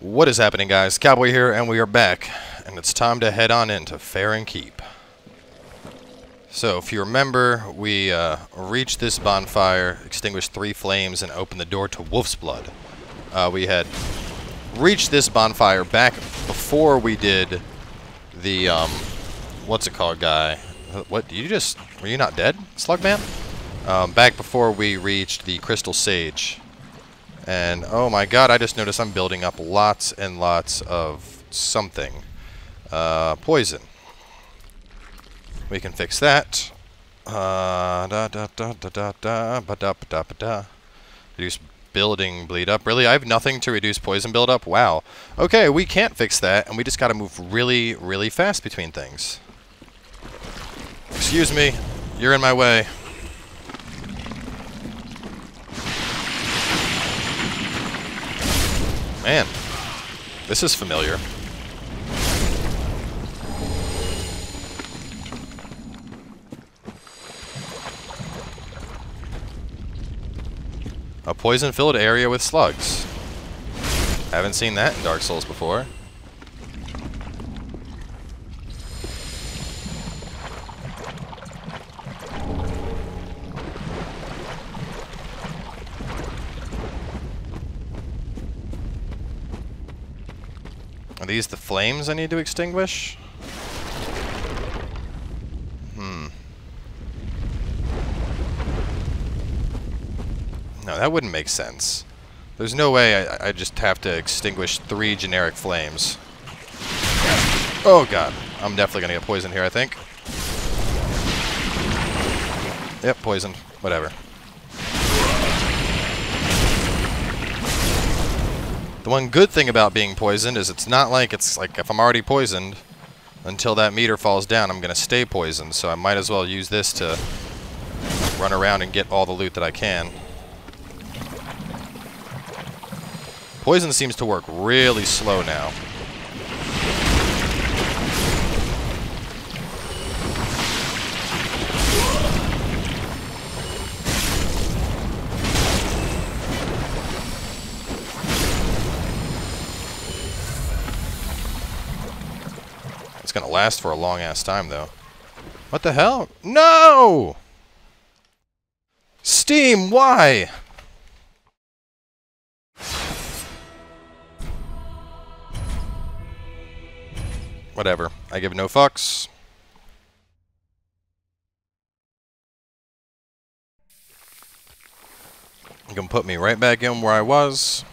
What is happening, guys? Cowboy here, and we are back. And it's time to head on into Farron Keep. So, if you remember, we uh, reached this bonfire, extinguished three flames, and opened the door to Wolf's Blood. Uh, we had reached this bonfire back before we did the, um, what's it called, guy? What, What, you just, were you not dead, Slugman? Um, back before we reached the Crystal Sage. And oh my god, I just noticed I'm building up lots and lots of something. Uh, poison. We can fix that. Uh, da da da da da da da da ba da. Reduce building bleed up. Really, I have nothing to reduce poison build up. Wow. Okay, we can't fix that, and we just got to move really, really fast between things. Excuse me, you're in my way. Man, this is familiar. A poison-filled area with slugs. Haven't seen that in Dark Souls before. These the flames I need to extinguish? Hmm. No, that wouldn't make sense. There's no way I, I just have to extinguish three generic flames. Oh god. I'm definitely gonna get poisoned here, I think. Yep, poisoned. Whatever. The one good thing about being poisoned is it's not like it's like if I'm already poisoned, until that meter falls down, I'm going to stay poisoned. So I might as well use this to run around and get all the loot that I can. Poison seems to work really slow now. Last for a long ass time though. What the hell? No! Steam, why? Whatever. I give no fucks. You can put me right back in where I was.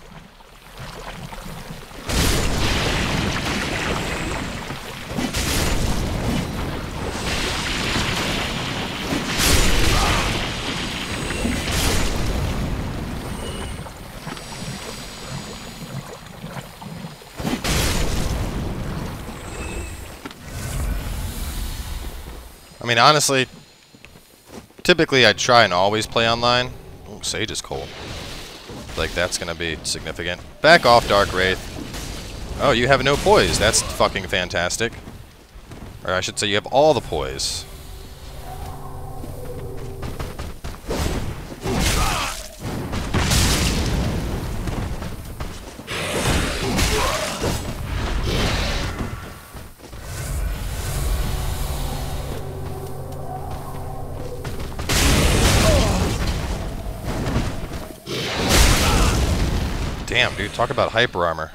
I mean, honestly, typically I try and always play online. Ooh, Sage is cold. Like, that's gonna be significant. Back off, Dark Wraith. Oh, you have no poise. That's fucking fantastic. Or I should say you have all the poise. Dude, talk about hyper armor.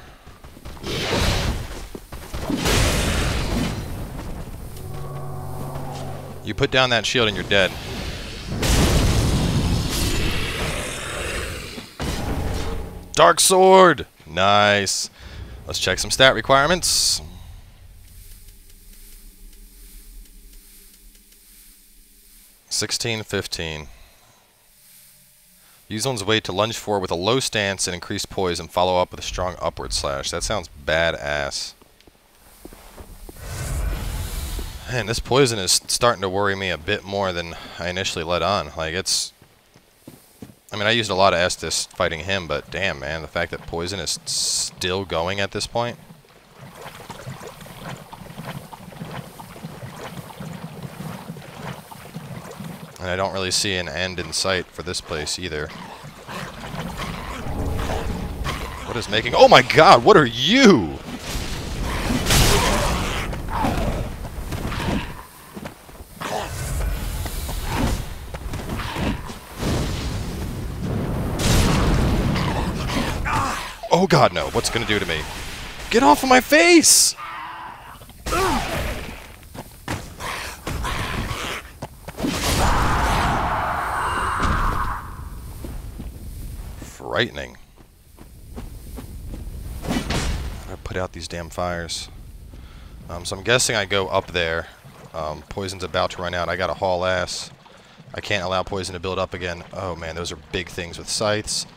You put down that shield and you're dead. Dark Sword! Nice. Let's check some stat requirements. Sixteen, fifteen. Use one's weight to lunge forward with a low stance and increase poise and follow up with a strong upward slash. That sounds badass. Man, this poison is starting to worry me a bit more than I initially let on. Like, it's... I mean, I used a lot of Estus fighting him, but damn, man, the fact that poison is still going at this point... And I don't really see an end in sight for this place either. What is making... Oh my god, what are you? Oh god, no. What's gonna do to me? Get off of my face! Frightening. I put out these damn fires. Um, so I'm guessing I go up there. Um, poison's about to run out. I gotta haul ass. I can't allow poison to build up again. Oh man, those are big things with scythes.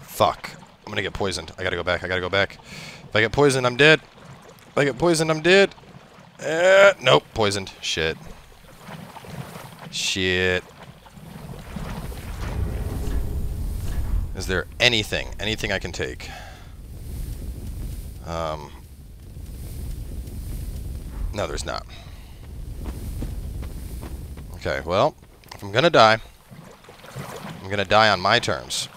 Fuck. I'm gonna get poisoned. I gotta go back. I gotta go back. If I get poisoned, I'm dead. If I get poisoned, I'm dead. Eh, nope, poisoned. Shit. Shit. Is there anything, anything I can take? Um, no, there's not. Okay, well, if I'm gonna die, I'm gonna die on my terms.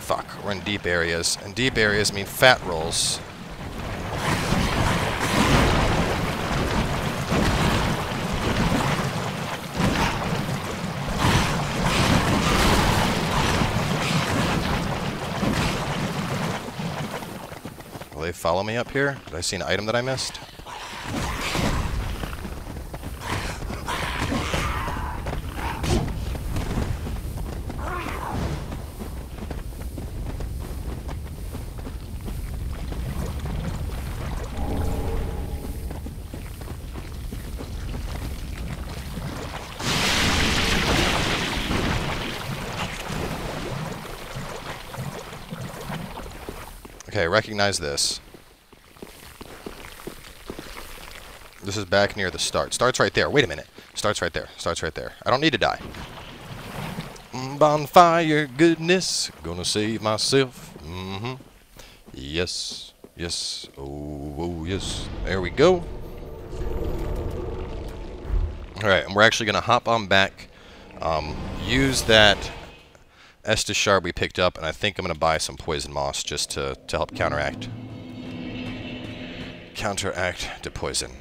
Fuck, we're in deep areas, and deep areas mean fat rolls. Will they follow me up here? Did I see an item that I missed? Okay, recognize this. This is back near the start. Starts right there. Wait a minute. Starts right there. Starts right there. I don't need to die. Mm, Bonfire goodness. Gonna save myself. Mm-hmm. Yes. Yes. Oh, oh, yes. There we go. Alright, and we're actually gonna hop on back. Um, use that Estus Shard we picked up, and I think I'm going to buy some Poison Moss just to, to help counteract. Counteract the poison.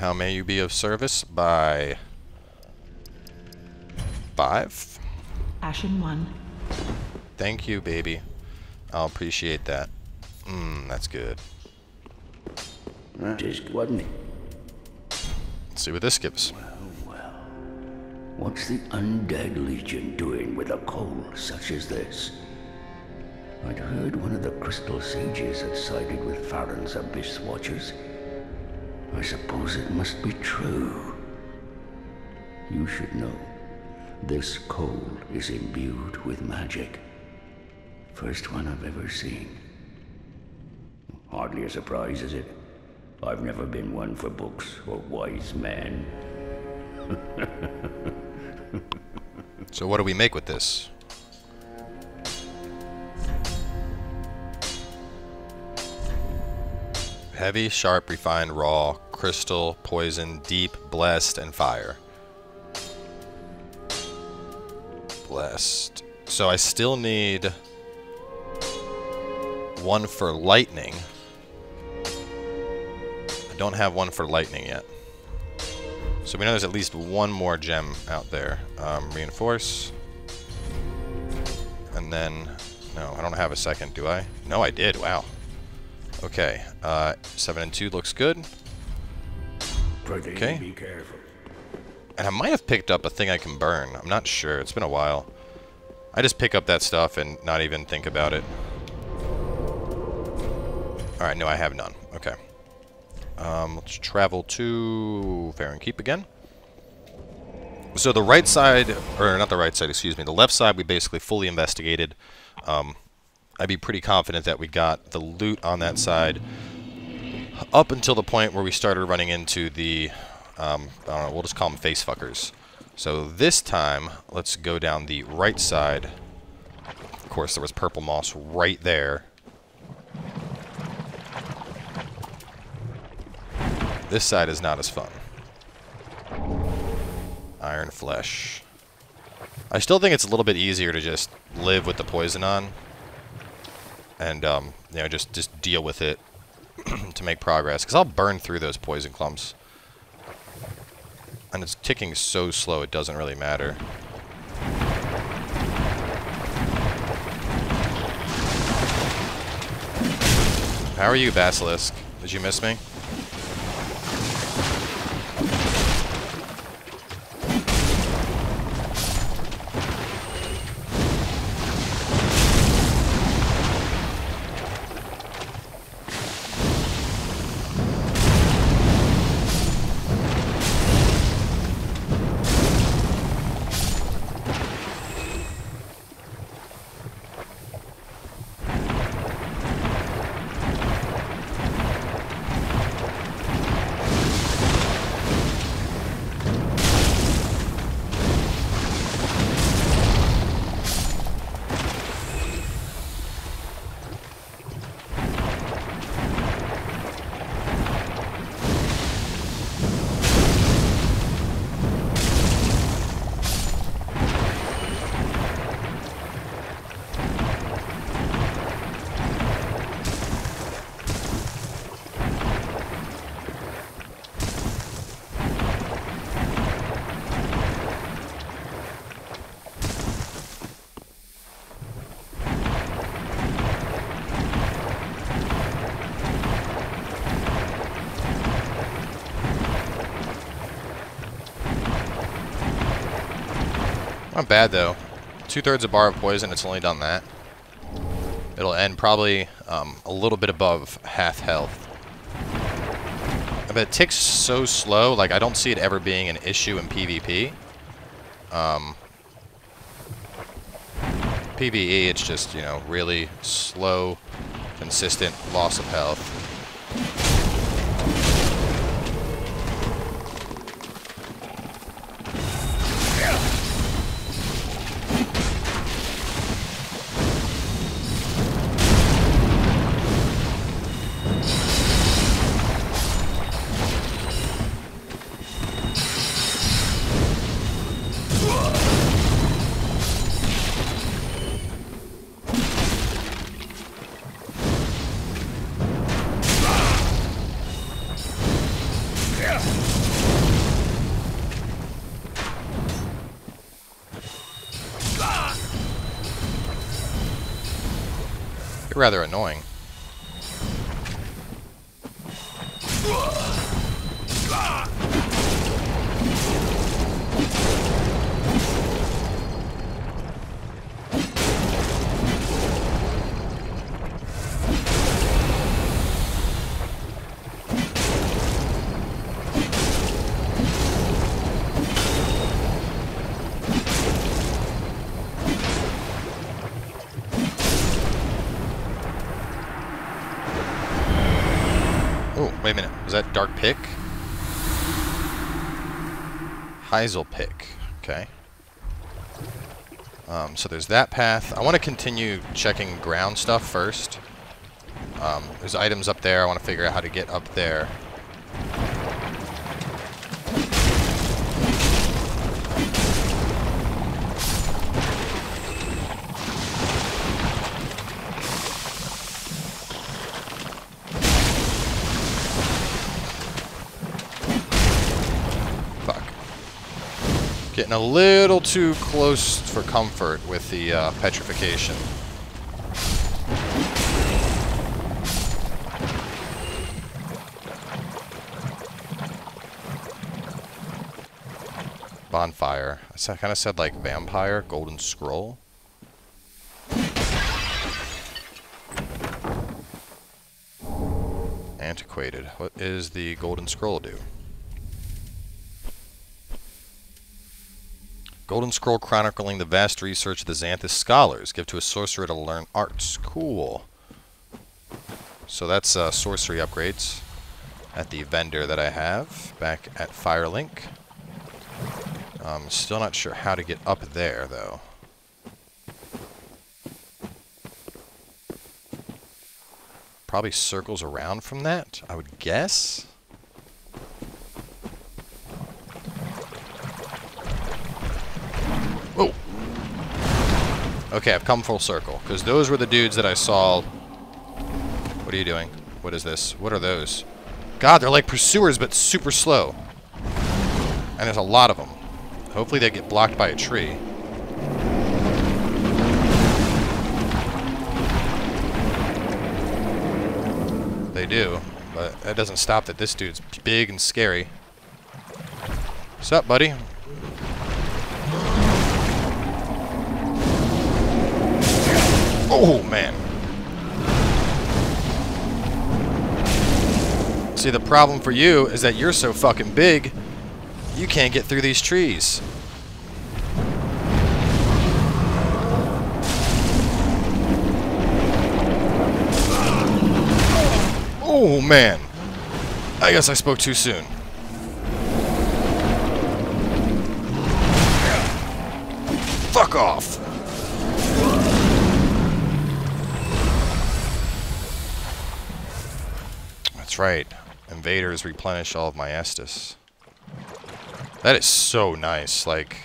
How may you be of service? By... Five? Ashen one. Thank you, baby. I'll appreciate that. Mmm, that's good. Just wasn't it? Let's see what this gives. What's the undead legion doing with a coal such as this? I'd heard one of the crystal sages had sided with Farron's abyss watchers. I suppose it must be true. You should know. This coal is imbued with magic. First one I've ever seen. Hardly a surprise, is it? I've never been one for books or wise men. So what do we make with this? Heavy, sharp, refined, raw, crystal, poison, deep, blessed, and fire. Blessed. So I still need one for lightning. I don't have one for lightning yet. So we know there's at least one more gem out there. Um, reinforce. And then... No, I don't have a second, do I? No, I did. Wow. Okay. Uh, 7 and 2 looks good. Okay. be careful. And I might have picked up a thing I can burn. I'm not sure. It's been a while. I just pick up that stuff and not even think about it. Alright, no, I have none. Okay. Um, let's travel to Farron Keep again. So the right side, or not the right side, excuse me, the left side we basically fully investigated. Um, I'd be pretty confident that we got the loot on that side up until the point where we started running into the, um, I don't know, we'll just call them face fuckers. So this time, let's go down the right side. Of course, there was purple moss right there. This side is not as fun. Iron flesh. I still think it's a little bit easier to just live with the poison on. And, um, you know, just, just deal with it to make progress. Because I'll burn through those poison clumps. And it's ticking so slow it doesn't really matter. How are you, Basilisk? Did you miss me? Not bad, though. Two-thirds of bar of poison, it's only done that. It'll end probably um, a little bit above half health. But it ticks so slow, like, I don't see it ever being an issue in PvP. Um, PvE, it's just, you know, really slow, consistent loss of health. Rather annoying. Heysel Pick. Okay. Um, so there's that path. I want to continue checking ground stuff first. Um, there's items up there. I want to figure out how to get up there. Getting a little too close for comfort with the uh, petrification. Bonfire. I kind of said like vampire, golden scroll. Antiquated. What is the golden scroll do? Golden Scroll chronicling the vast research the Xanthous scholars give to a sorcerer to learn arts. Cool. So that's uh, sorcery upgrades at the vendor that I have back at Firelink. Um, still not sure how to get up there, though. Probably circles around from that, I would guess. Okay, I've come full circle. Because those were the dudes that I saw... What are you doing? What is this? What are those? God, they're like pursuers, but super slow. And there's a lot of them. Hopefully they get blocked by a tree. They do, but that doesn't stop that this dude's big and scary. What's up, buddy? Oh, man. See, the problem for you is that you're so fucking big, you can't get through these trees. Oh, man. I guess I spoke too soon. Fuck off. That's right. Invaders replenish all of my Estus. That is so nice. Like,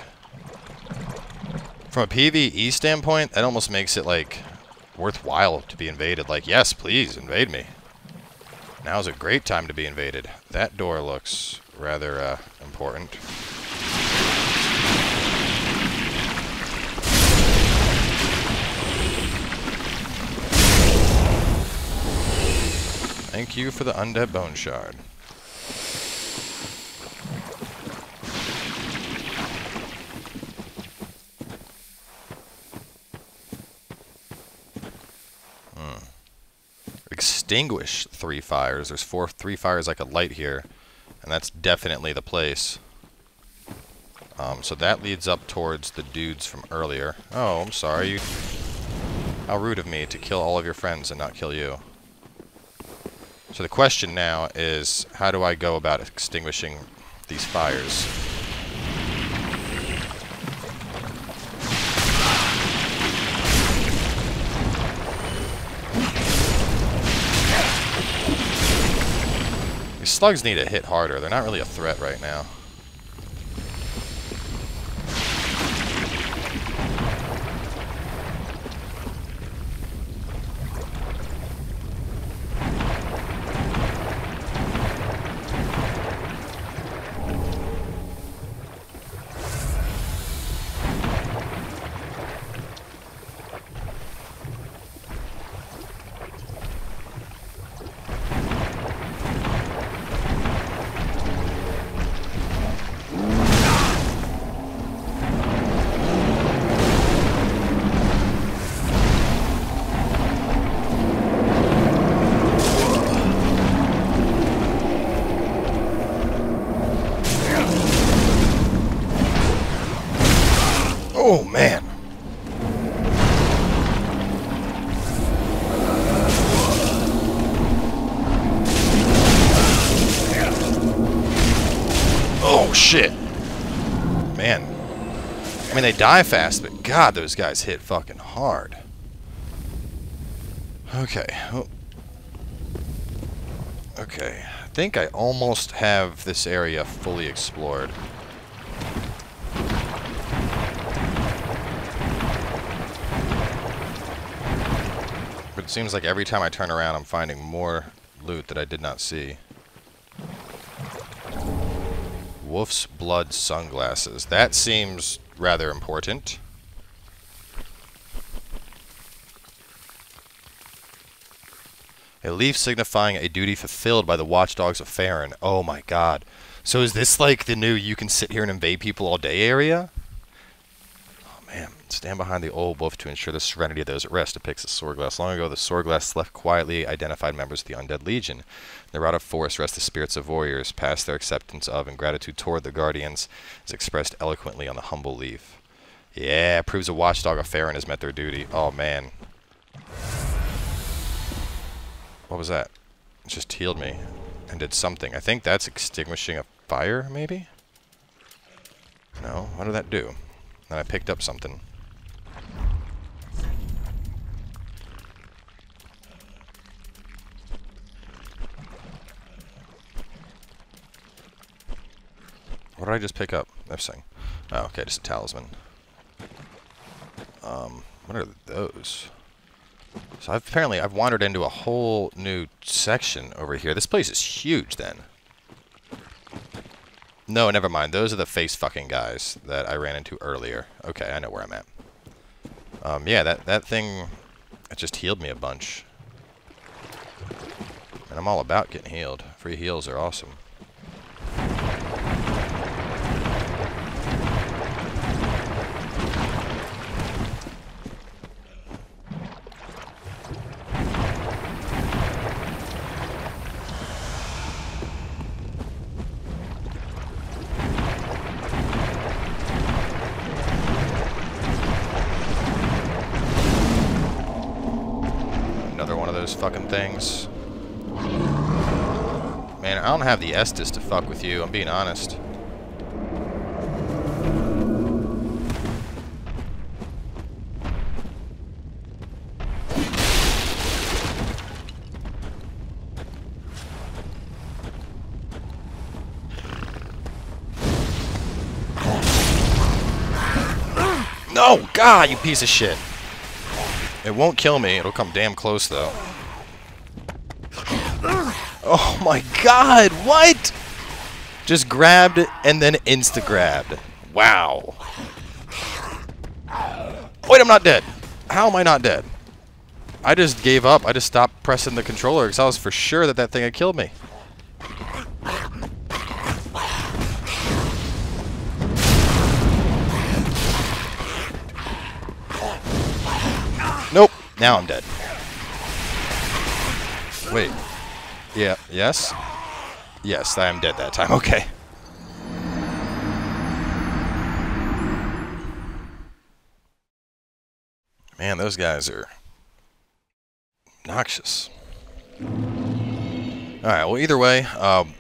from a PvE standpoint, that almost makes it, like, worthwhile to be invaded. Like, yes, please, invade me. Now's a great time to be invaded. That door looks rather uh, important. Thank you for the undead bone shard. Hmm. Extinguish three fires. There's four three fires I could light here, and that's definitely the place. Um, so that leads up towards the dudes from earlier. Oh, I'm sorry. You, how rude of me to kill all of your friends and not kill you. So the question now is, how do I go about extinguishing these fires? These slugs need to hit harder. They're not really a threat right now. Shit. Man. I mean, they die fast, but God, those guys hit fucking hard. Okay. Oh. Okay. I think I almost have this area fully explored. But it seems like every time I turn around, I'm finding more loot that I did not see. Wolf's Blood Swordgrass. That seems rather important. A leaf signifying a duty fulfilled by the watchdogs of Farron. Oh my god. So is this like the new you can sit here and invade people all day area? Stand behind the old wolf to ensure the serenity of those at rest, depicts the Swordgrass. Long ago, the Swordgrass slept quietly identified members of the Undead Legion. In the rot of forest rest the spirits of warriors, past their acceptance of and gratitude toward the Guardians is expressed eloquently on the humble leaf. Yeah, proves a watchdog of Farron has met their duty. Oh man. What was that? It just healed me and did something. I think that's extinguishing a fire, maybe? No? What did that do? Then I picked up something. What did I just pick up? This thing. Oh, okay, just a talisman. Um, What are those? So I've apparently I've wandered into a whole new section over here. This place is huge then. No, never mind. Those are the face fucking guys that I ran into earlier. Okay, I know where I'm at. Um, yeah, that, that thing, it just healed me a bunch. And I'm all about getting healed. Free heals are awesome. Another one of those fucking things. Man, I don't have the Estus to fuck with you, I'm being honest. No! God, you piece of shit! It won't kill me, it'll come damn close though. Oh my god, what? Just grabbed and then insta-grabbed. Wow. Wait, I'm not dead. How am I not dead? I just gave up. I just stopped pressing the controller because I was for sure that that thing had killed me. Now I'm dead. Wait. Yeah. Yes? Yes, I am dead that time. Okay. Man, those guys are noxious. Alright, well, either way, um,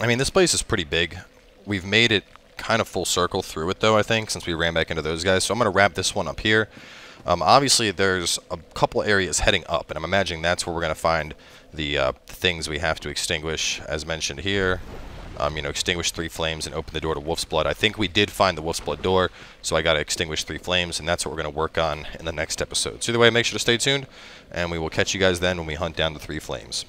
I mean, this place is pretty big. We've made it kind of full circle through it, though, I think, since we ran back into those guys. So I'm going to wrap this one up here. Um, obviously, there's a couple areas heading up, and I'm imagining that's where we're going to find the uh, things we have to extinguish, as mentioned here. Um, you know, extinguish three flames and open the door to Wolf's Blood. I think we did find the Wolf's Blood door, so I got to extinguish three flames, and that's what we're going to work on in the next episode. So either way, make sure to stay tuned, and we will catch you guys then when we hunt down the three flames.